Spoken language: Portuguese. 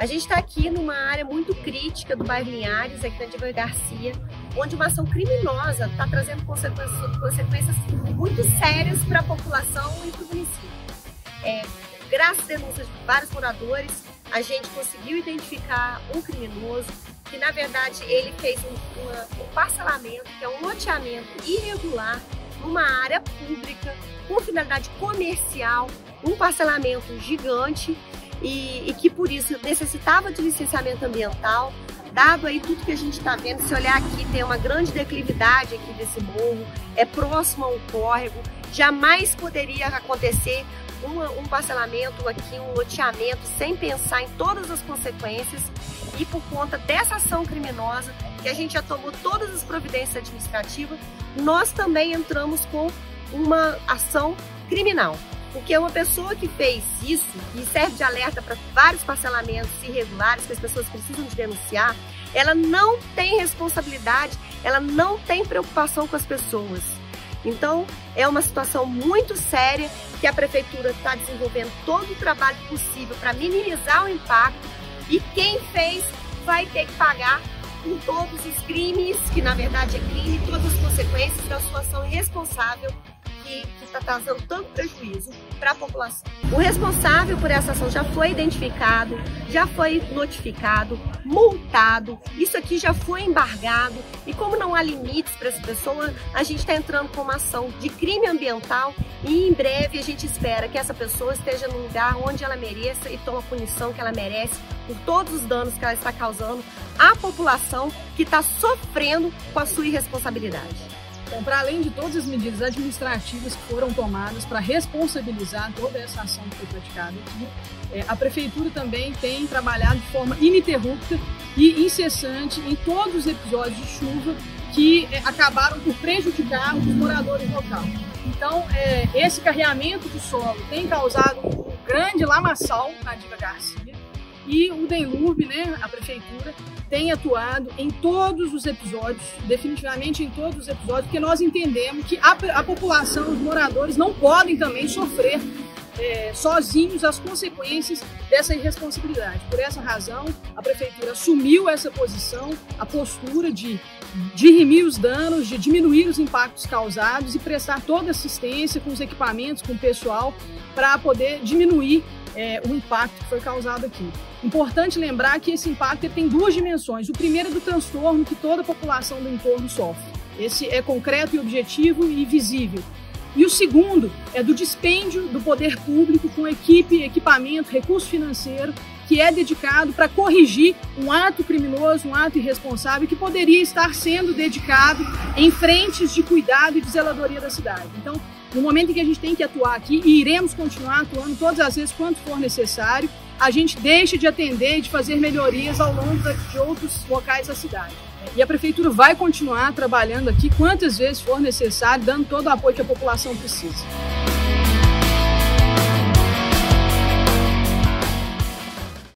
A gente está aqui numa área muito crítica do bairro Linhares, aqui na Diva Garcia, onde uma ação criminosa está trazendo consequências, consequências, muito sérias para a população e para o município. É, graças à denúncia de vários moradores, a gente conseguiu identificar um criminoso que, na verdade, ele fez um, uma, um parcelamento, que é um loteamento irregular numa área pública com finalidade comercial, um parcelamento gigante e, e que, por isso, necessitava de licenciamento ambiental, dado aí tudo que a gente está vendo, se olhar aqui, tem uma grande declividade aqui desse morro, é próximo ao córrego, jamais poderia acontecer um, um parcelamento aqui, um loteamento, sem pensar em todas as consequências e por conta dessa ação criminosa, que a gente já tomou todas as providências administrativas, nós também entramos com uma ação criminal. Porque uma pessoa que fez isso e serve de alerta para vários parcelamentos irregulares que as pessoas precisam de denunciar, ela não tem responsabilidade, ela não tem preocupação com as pessoas. Então, é uma situação muito séria que a prefeitura está desenvolvendo todo o trabalho possível para minimizar o impacto e quem fez vai ter que pagar por todos os crimes, que na verdade é crime, todas as consequências da sua ação irresponsável que está trazendo tanto prejuízo para a população. O responsável por essa ação já foi identificado, já foi notificado, multado, isso aqui já foi embargado e como não há limites para essa pessoa, a gente está entrando com uma ação de crime ambiental e em breve a gente espera que essa pessoa esteja no lugar onde ela mereça e tome a punição que ela merece por todos os danos que ela está causando à população que está sofrendo com a sua irresponsabilidade. Então, para além de todas as medidas administrativas que foram tomadas para responsabilizar toda essa ação que foi praticada aqui, é, a Prefeitura também tem trabalhado de forma ininterrupta e incessante em todos os episódios de chuva que é, acabaram por prejudicar os moradores locais. Então, é, esse carreamento do solo tem causado um grande lamaçal na Diva Garcia e o DENLURB, né, a Prefeitura, tem atuado em todos os episódios, definitivamente em todos os episódios, porque nós entendemos que a, a população, os moradores, não podem também sofrer é, sozinhos as consequências dessa irresponsabilidade. Por essa razão, a prefeitura assumiu essa posição, a postura de dirimir os danos, de diminuir os impactos causados e prestar toda assistência com os equipamentos, com o pessoal, para poder diminuir é, o impacto que foi causado aqui. Importante lembrar que esse impacto tem duas dimensões. O primeiro é do transtorno que toda a população do entorno sofre. Esse é concreto e objetivo e visível. E o segundo é do dispêndio do poder público com equipe, equipamento, recurso financeiro que é dedicado para corrigir um ato criminoso, um ato irresponsável que poderia estar sendo dedicado em frentes de cuidado e de zeladoria da cidade. Então, no momento em que a gente tem que atuar aqui, e iremos continuar atuando todas as vezes quanto for necessário, a gente deixa de atender e de fazer melhorias ao longo de outros locais da cidade. E a prefeitura vai continuar trabalhando aqui quantas vezes for necessário, dando todo o apoio que a população precisa.